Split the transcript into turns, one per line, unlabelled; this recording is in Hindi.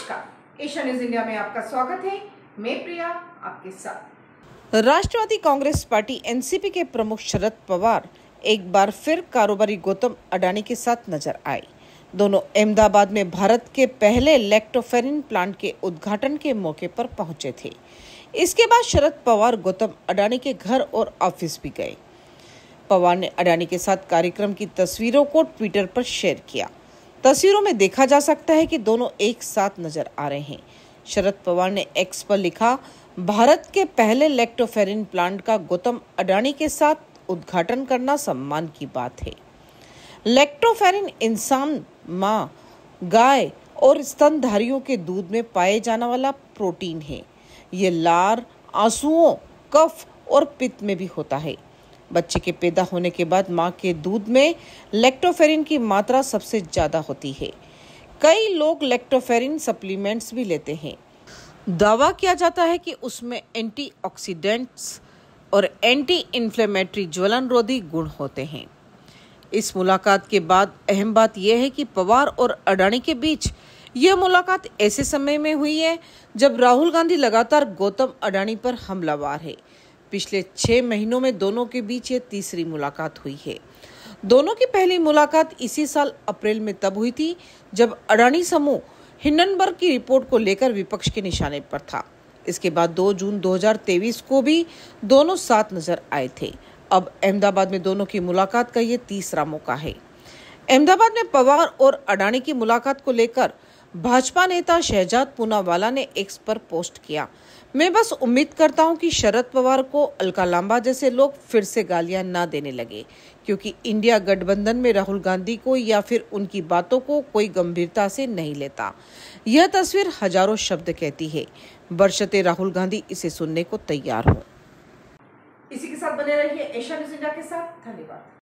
एशिया न्यूज़ इंडिया में आपका स्वागत है। मैं प्रिया, आपके साथ।
राष्ट्रवादी कांग्रेस पार्टी एनसीपी के प्रमुख शरद पवार एक बार फिर कारोबारी गौतम अडानी के साथ नज़र आए। दोनों अहमदाबाद में भारत के पहले लेक्टोफेरिन प्लांट के उद्घाटन के मौके पर पहुँचे थे। इसके बाद शरद पवार गौतम अडानी के घर और ऑफ़िस भी गए। पवार ने अडानी के साथ कार्यक्रम की तस्वीरों को ट्विटर पर शेयर किया। तस्वीरों में देखा जा सकता है कि दोनों एक साथ नज़र आ रहे हैं। शरद पवार ने एक्स पर लिखा, भारत के पहले लेक्टोफेरिन प्लांट का गौतम अडानी के साथ उद्घाटन करना सम्मान की बात है। लेक्टोफेरिन इंसान, माँ, गाय और स्तनधारियों के दूध में पाए जाने वाला प्रोटीन है। ये लार, आंसुओं, कफ और पित्त में भी होता है। बच्चे के पैदा होने के बाद माँ के दूध में लेक्टोफेरिन की मात्रा सबसे ज़्यादा होती है। कई लोग लेक्टोफेरिन सप्लीमेंट्स भी लेते हैं। दावा किया जाता है कि उसमें एंटीऑक्सीडेंट्स और एंटी इन्फ्लेमेटरी ज्वलन रोधी गुण होते हैं। इस मुलाकात के बाद अहम बात यह है कि पवार और अडानी के बीच यह मुलाकात ऐसे समय में हुई है जब राहुल गांधी लगातार गौतम अडानी पर हमलावार है। पिछले छह महीनों में दोनों के बीच ये तीसरी मुलाकात हुई है। दोनों की पहली मुलाकात इसी साल अप्रैल में तब हुई थी, जब अडानी समूह हिंडनबर्ग की रिपोर्ट को लेकर विपक्ष के निशाने पर था। इसके बाद 2 जून 2023 को भी दोनों साथ नज़र आए थे। अब अहमदाबाद में दोनों की मुलाकात का ये तीसरा मौका है। अहमदाबाद में पवार और अडानी की मुलाकात को लेकर भाजपा नेता शहजाद पूनावाला ने एक्स पर पोस्ट किया। मैं बस उम्मीद करता हूँ कि शरद पवार को अलका लांबा जैसे लोग फिर से गालियाँ ना देने लगे, क्योंकि इंडिया गठबंधन में राहुल गांधी को या फिर उनकी बातों को कोई गंभीरता से नहीं लेता। यह तस्वीर हज़ारों शब्द कहती है। बरशते राहुल गांधी इसे सुनने को तैयार हो।
इसी के साथ बने रहिए एशिया न्यूज़ इंडिया के साथ। धन्यवाद।